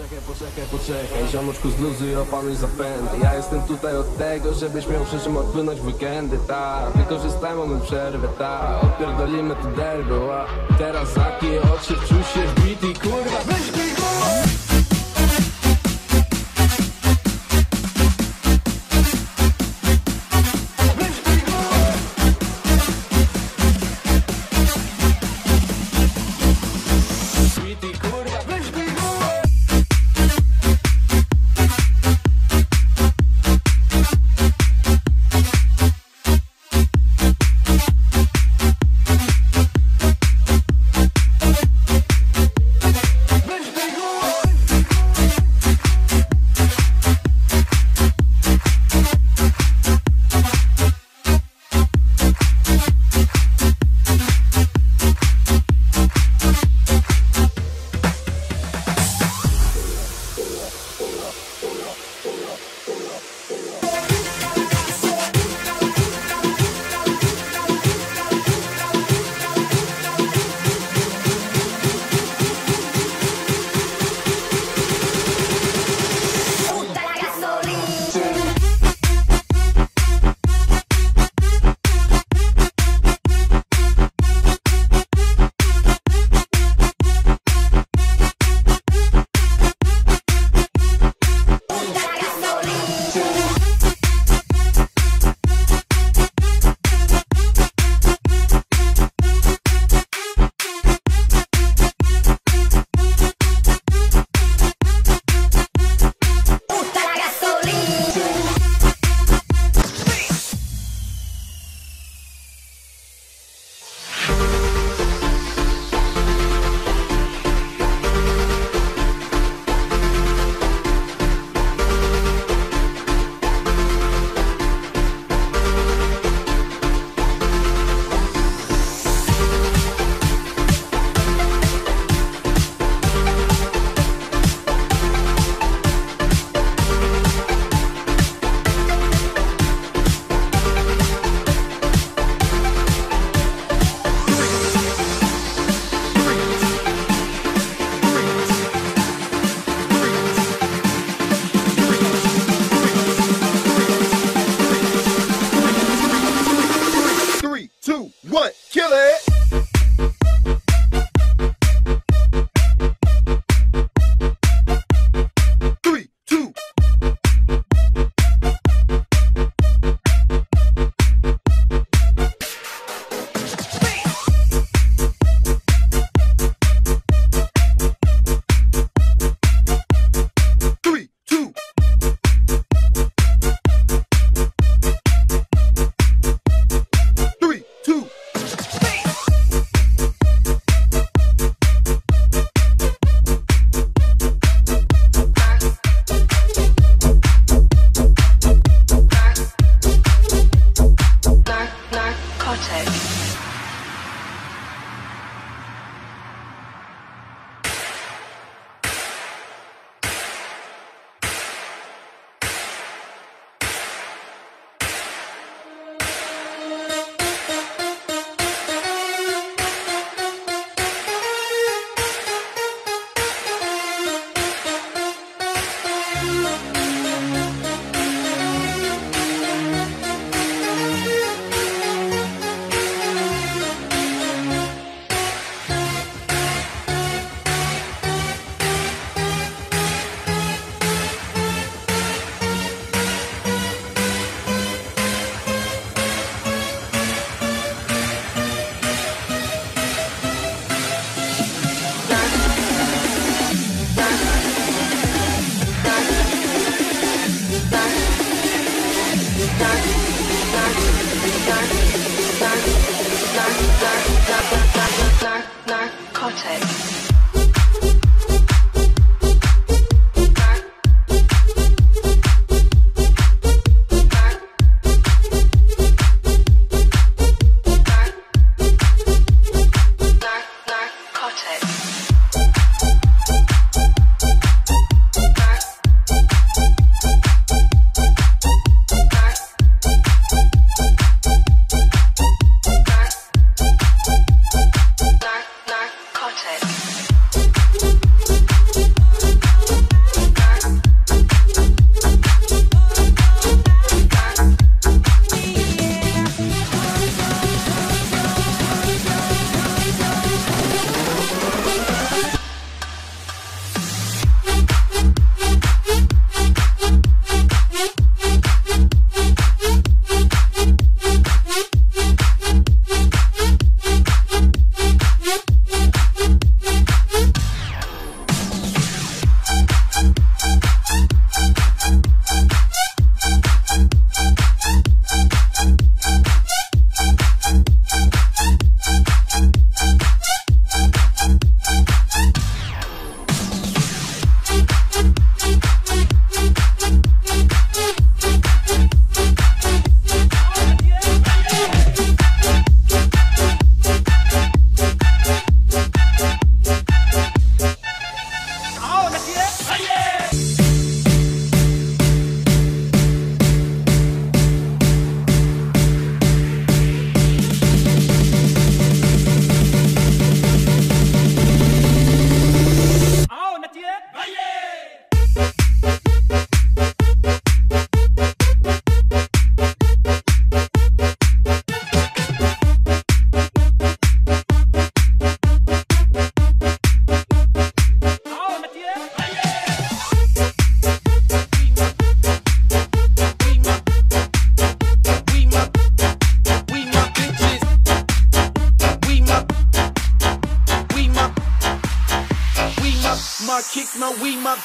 Poczekaj, poczekaj, poczekaj Ziomuczku zluzuj, opanuj zapędy Ja jestem tutaj od tego, żebyś miał przy czym odpłynąć w weekendy, ta Wykorzystaj moment przerwy, ta Odpierdolimy tu derby, Teraz zaki oczy, wczuł się w beat i kurwa Tech.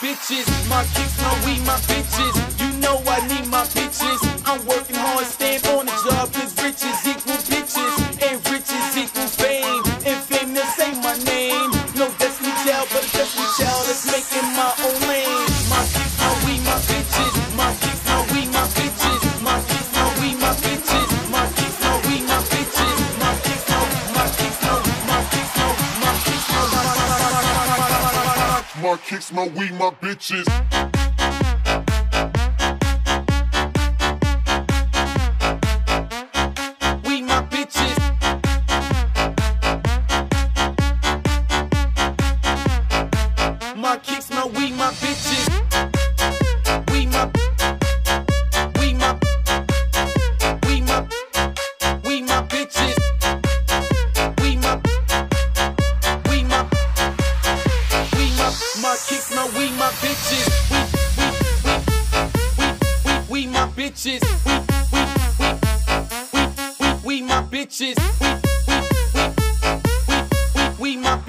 bitches, my kicks hard kicks, my weed, my bitches.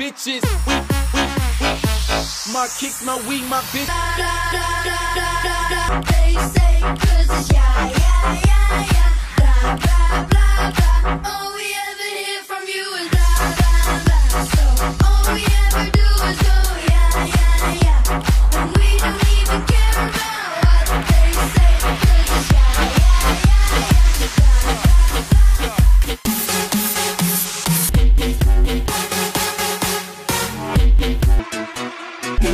bitches. We, we, we. My kicks, my weed, my bitch. They say cause it's yeah, yeah, yeah, yeah. Blah, blah, blah, blah. Oh yeah.